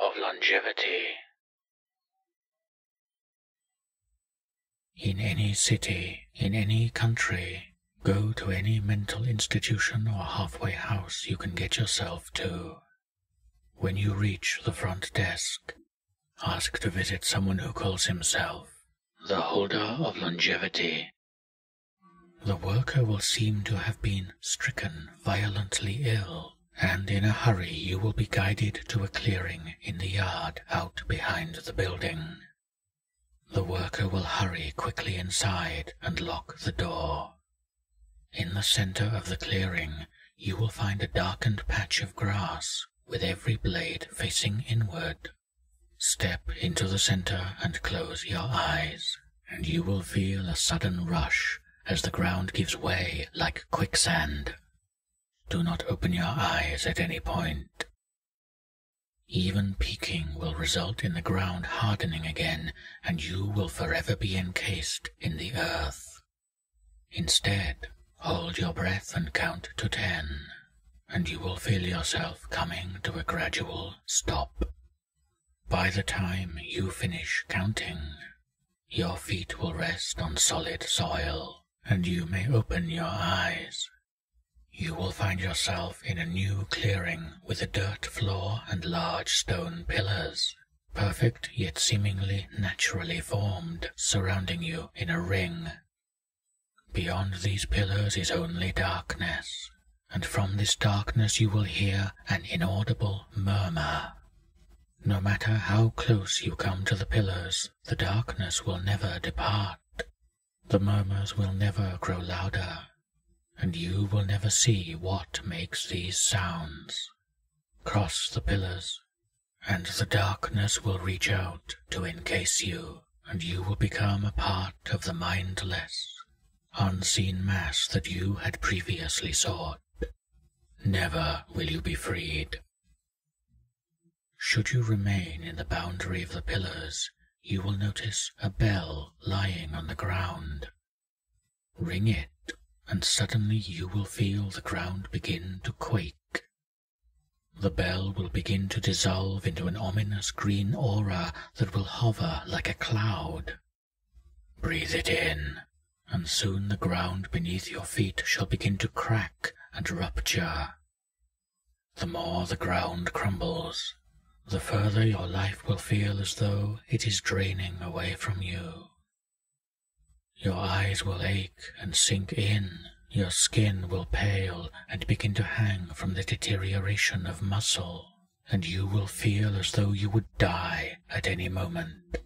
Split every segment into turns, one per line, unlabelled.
of Longevity. In any city, in any country, go to any mental institution or halfway house you can get yourself to. When you reach the front desk, ask to visit someone who calls himself the holder of longevity. The worker will seem to have been stricken violently ill, and in a hurry you will be guided to a clearing in the yard out behind the building. The worker will hurry quickly inside and lock the door. In the center of the clearing, you will find a darkened patch of grass with every blade facing inward. Step into the center and close your eyes, and you will feel a sudden rush as the ground gives way like quicksand. Do not open your eyes at any point. Even peeking will result in the ground hardening again, and you will forever be encased in the earth. Instead, hold your breath and count to ten, and you will feel yourself coming to a gradual stop. By the time you finish counting, your feet will rest on solid soil, and you may open your eyes. You will find yourself in a new clearing with a dirt floor and large stone pillars, perfect yet seemingly naturally formed, surrounding you in a ring. Beyond these pillars is only darkness, and from this darkness you will hear an inaudible murmur. No matter how close you come to the pillars, the darkness will never depart. The murmurs will never grow louder, and you will never see what makes these sounds. Cross the pillars, and the darkness will reach out to encase you, and you will become a part of the mindless, unseen mass that you had previously sought. Never will you be freed. Should you remain in the boundary of the pillars, you will notice a bell lying on the ground. Ring it, and suddenly you will feel the ground begin to quake. The bell will begin to dissolve into an ominous green aura that will hover like a cloud. Breathe it in, and soon the ground beneath your feet shall begin to crack and rupture. The more the ground crumbles, the further your life will feel as though it is draining away from you. Your eyes will ache and sink in, your skin will pale and begin to hang from the deterioration of muscle, and you will feel as though you would die at any moment.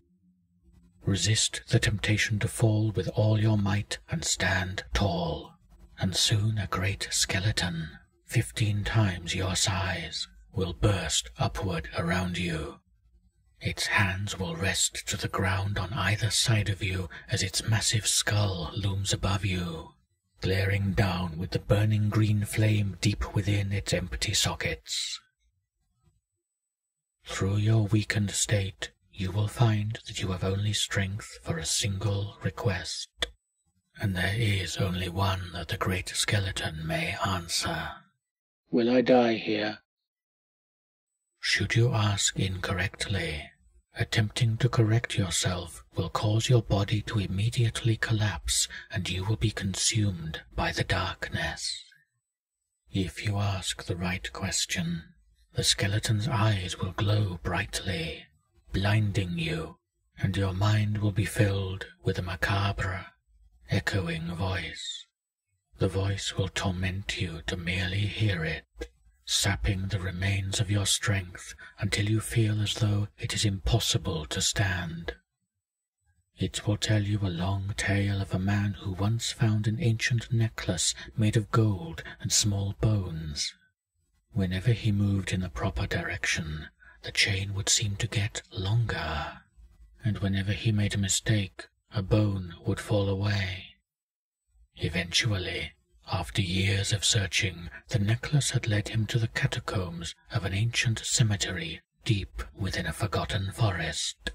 Resist the temptation to fall with all your might and stand tall, and soon a great skeleton, fifteen times your size, will burst upward around you. Its hands will rest to the ground on either side of you as its massive skull looms above you, glaring down with the burning green flame deep within its empty sockets. Through your weakened state, you will find that you have only strength for a single request, and there is only one that the great skeleton may answer.
Will I die here?
Should you ask incorrectly, attempting to correct yourself will cause your body to immediately collapse and you will be consumed by the darkness. If you ask the right question, the skeleton's eyes will glow brightly, blinding you, and your mind will be filled with a macabre, echoing voice. The voice will torment you to merely hear it sapping the remains of your strength until you feel as though it is impossible to stand. It will tell you a long tale of a man who once found an ancient necklace made of gold and small bones. Whenever he moved in the proper direction, the chain would seem to get longer, and whenever he made a mistake, a bone would fall away. Eventually, after years of searching, the necklace had led him to the catacombs of an ancient cemetery deep within a forgotten forest.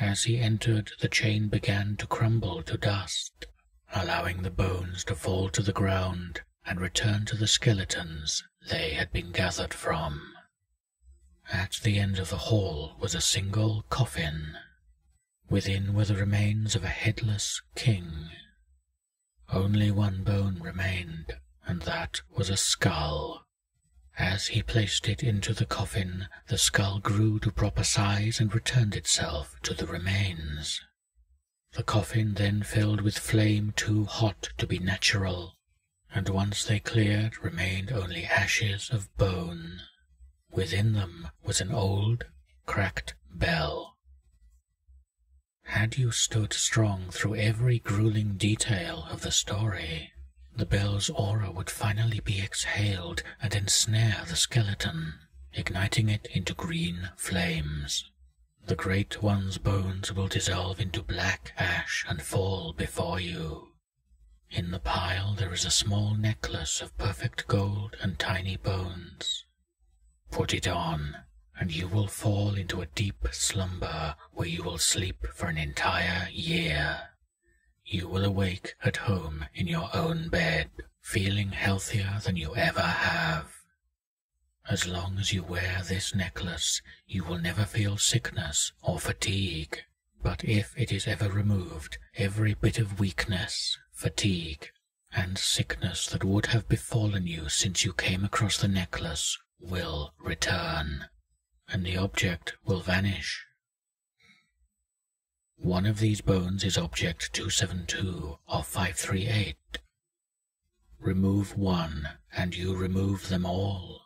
As he entered, the chain began to crumble to dust, allowing the bones to fall to the ground and return to the skeletons they had been gathered from. At the end of the hall was a single coffin. Within were the remains of a headless king. Only one bone remained, and that was a skull. As he placed it into the coffin, the skull grew to proper size and returned itself to the remains. The coffin then filled with flame too hot to be natural, and once they cleared remained only ashes of bone. Within them was an old, cracked bell. Had you stood strong through every grueling detail of the story, the bell's aura would finally be exhaled and ensnare the skeleton, igniting it into green flames. The Great One's bones will dissolve into black ash and fall before you. In the pile there is a small necklace of perfect gold and tiny bones. Put it on, and you will fall into a deep slumber where you will sleep for an entire year. You will awake at home in your own bed, feeling healthier than you ever have. As long as you wear this necklace, you will never feel sickness or fatigue. But if it is ever removed, every bit of weakness, fatigue, and sickness that would have befallen you since you came across the necklace will return, and the object will vanish. One of these bones is object 272 or 538. Remove one, and you remove them all.